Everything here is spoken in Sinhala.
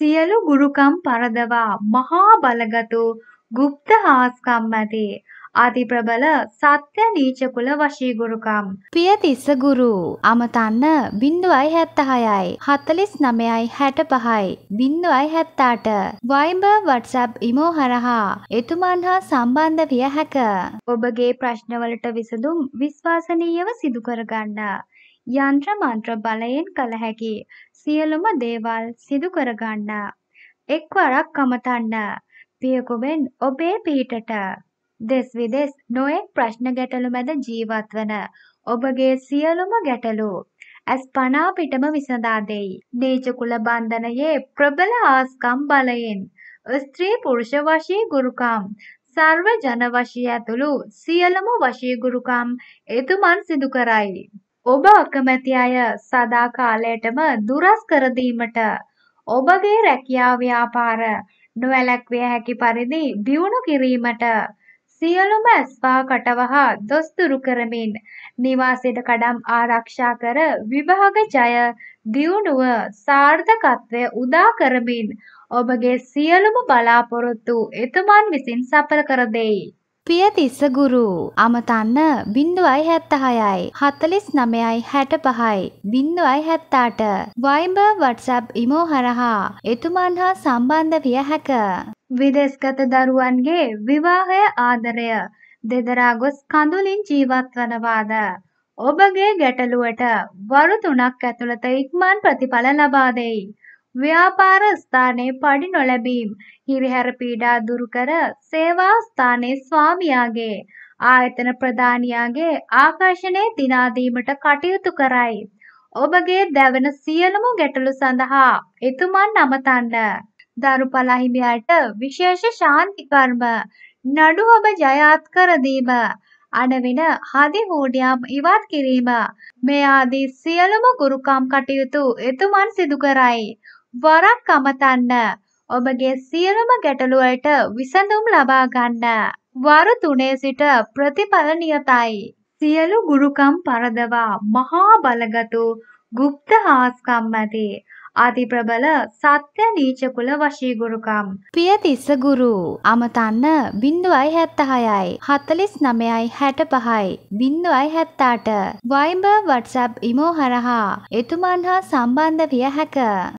සියලු ගුරුකම් පරදවා මහා බලගතු ගුප්ත හාස්කම් ඇති අති ප්‍රබල සත්‍ය නීච කුල වශී ගුරුකම්. පියතිස්ස ගුරු අමතන්න 0.76යි 49යි 65යි 0.78 වයිබර් WhatsApp ඉමෝ හරහා එතුමන් හා සම්බන්ධ විය හැක. ඔබගේ ප්‍රශ්නවලට විසඳුම් විශ්වාසනීයව සිදු කරගන්න යන්ත්‍ර මන්ත්‍ර බලයෙන් කළ හැකි සියලුම දේවල් සිදු කරගන්න එක්වරක් කමතන්න පියකුමෙන් ඔබේ පිහිටට දෙස් විදෙස් නොයෙක් ප්‍රශ්න ගැටලු මැද ජීවත් වන ඔබගේ සියලුම ගැටලු ඇස් පනා පිටම විසඳා දෙයි. නීච කුල බන්ධනයේ ප්‍රබල ආස්කම් බලයෙන් ස්ත්‍රී පුරුෂ වශී ගුරුකම් සර්ව ජන වශී ඇතුළු සියලුම වශී ගුරුකම් එතුමන් සිදු කරයි. ඔබ අකමැති අය සදා කාලයටම දුරස් කර දීමට ඔබගේ රැකියා ව්‍යාපාර නොවැළැක්විය හැකි පරිදි දියුණු කිරීමට සියලුම ඇස්පා කටවහා දොස් දුරු කරමින් නිවාස ඉඩකඩම් ආරක්ෂා කර විභාග ජය දියුණුව සාර්ථකත්වය උදා කරමින් ඔබගේ සියලුම බලාපොරොත්තු එතුමන් විසින් සඵල කර දෙයි. පියතිස්ස ගුරු. අමතන්න 0.76යි 49යි 65යි 0.78 වයිබර් WhatsApp ඉමෝ හරහා. එතුමන් හා සම්බන්ධ විය හැක. විදෙස්ගත දරුවන්ගේ විවාහය ආදරය. දෙදරා ගොස් කඳුලින් ජීවත් වනවාද? ඔබගේ ගැටලුවට වරු තුනක් ඇතුළත ඉක්මන් ප්‍රතිඵල ලබා දෙයි. ව්‍යාපාර ස්ථානයේ පඩි නොලැබීම් හිරිහැර පීඩා දුරු කර සේවා ස්ථානයේ ස්වාමියාගේ ආයතන ප්‍රධානියාගේ ආකර්ෂණය දිනා දීමට කටයුතු කරයි. ඔබගේ දැවෙන සියලුම ගැටලු සඳහා එතුමන් අමතන්න. දරුපල හිමියට විශේෂ ශාන්ති කර්ම නඩු ඔබ ජයාත් කර දීම අනවින හදි හූඩියම් ඉවත් කිරීම මේ ආදී සියලුම ගුරුකම් කටයුතු එතුමන් සිදු කරයි වරක් අමතන්න. ඔබගේ සියලුම ගැටලු වලට විසඳුම් ලබා ගන්න. වර 3 සිට ප්‍රතිඵල නියතයි. සියලු ගුරුකම් පරදවා මහා බලගතු ගුප්ත හාස්කම් ඇති අති ප්‍රබල සත්‍ය නීච කුල වශී ගුරුකම්. පියතිස්ස ගුරු අමතන්න 0.76යි 49යි 65යි 0.78 වයිබර් WhatsApp ඉමෝ හරහා එතුමන් හා සම්බන්ධ විය හැක.